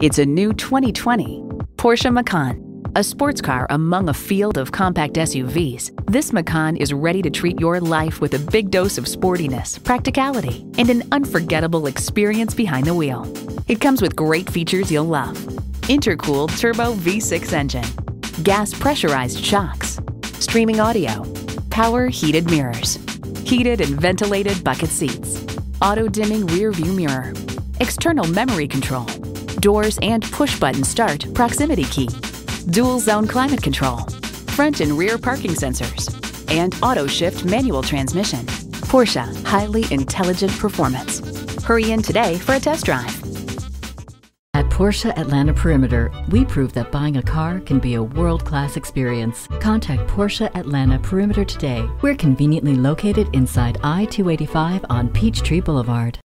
It's a new 2020 Porsche Macan. A sports car among a field of compact SUVs, this Macan is ready to treat your life with a big dose of sportiness, practicality, and an unforgettable experience behind the wheel. It comes with great features you'll love. Intercooled turbo V6 engine, gas pressurized shocks, streaming audio, power heated mirrors, heated and ventilated bucket seats, auto dimming rear view mirror, external memory control, doors and push button start proximity key, dual zone climate control, front and rear parking sensors, and auto shift manual transmission. Porsche, highly intelligent performance. Hurry in today for a test drive. At Porsche Atlanta Perimeter, we prove that buying a car can be a world class experience. Contact Porsche Atlanta Perimeter today. We're conveniently located inside I 285 on Peachtree Boulevard.